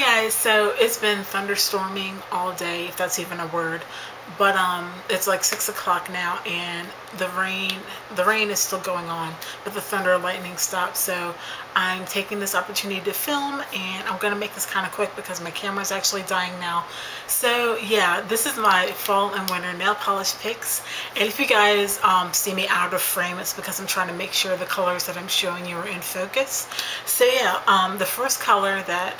guys, so it's been thunderstorming all day, if that's even a word. But um, it's like six o'clock now, and the rain, the rain is still going on, but the thunder and lightning stopped. So I'm taking this opportunity to film, and I'm gonna make this kind of quick because my camera's actually dying now. So yeah, this is my fall and winter nail polish picks. And if you guys um, see me out of frame, it's because I'm trying to make sure the colors that I'm showing you are in focus. So yeah, um, the first color that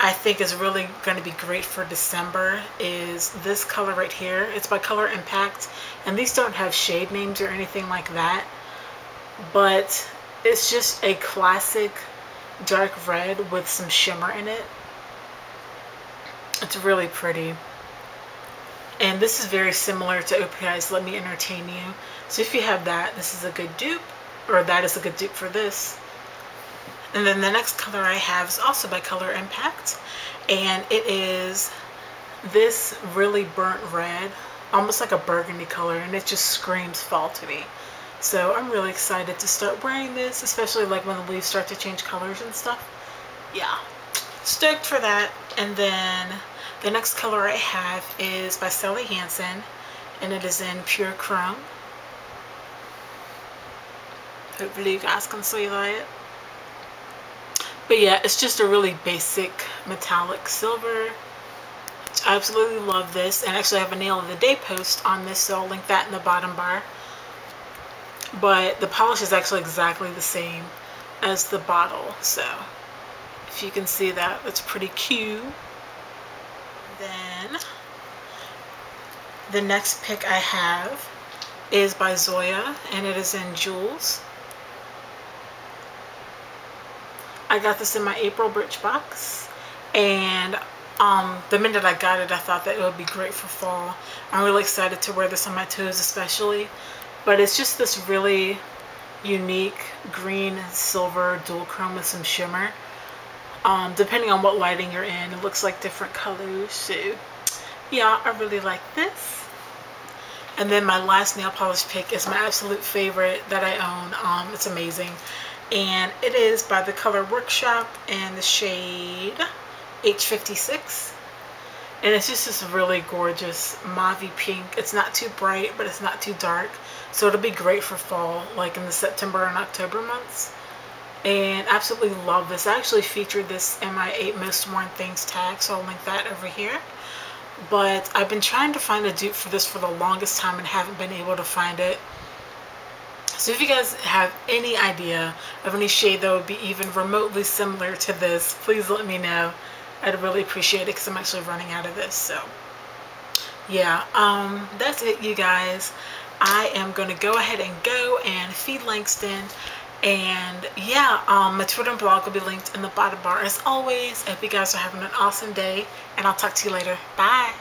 I think is really going to be great for December is this color right here. It's by Color Impact, and these don't have shade names or anything like that, but it's just a classic dark red with some shimmer in it. It's really pretty. And this is very similar to OPI's Let Me Entertain You. So if you have that, this is a good dupe, or that is a good dupe for this. And then the next color I have is also by Color Impact. And it is this really burnt red, almost like a burgundy color. And it just screams fall to me. So I'm really excited to start wearing this, especially like when the leaves start to change colors and stuff. Yeah, stoked for that. And then the next color I have is by Sally Hansen. And it is in Pure Chrome. Hopefully you guys can see that. But yeah, it's just a really basic metallic silver. I absolutely love this. And actually I have a nail of the day post on this, so I'll link that in the bottom bar. But the polish is actually exactly the same as the bottle. So if you can see that, that's pretty cute. Then the next pick I have is by Zoya and it is in Jules. I got this in my April Birchbox and um, the minute I got it I thought that it would be great for fall. I'm really excited to wear this on my toes especially but it's just this really unique green and silver dual chrome with some shimmer. Um, depending on what lighting you're in it looks like different colors so yeah I really like this. And then my last nail polish pick is my absolute favorite that I own. Um, it's amazing and it is by the Color Workshop and the shade H56 and it's just this really gorgeous mauve pink. It's not too bright but it's not too dark. So it'll be great for fall like in the September and October months. And absolutely love this. I actually featured this in my 8 most worn things tag so I'll link that over here. But I've been trying to find a dupe for this for the longest time and haven't been able to find it so if you guys have any idea of any shade that would be even remotely similar to this, please let me know. I'd really appreciate it because I'm actually running out of this. So yeah, um, that's it, you guys. I am going to go ahead and go and feed Langston. And yeah, um, my Twitter and blog will be linked in the bottom bar as always. I hope you guys are having an awesome day. And I'll talk to you later. Bye.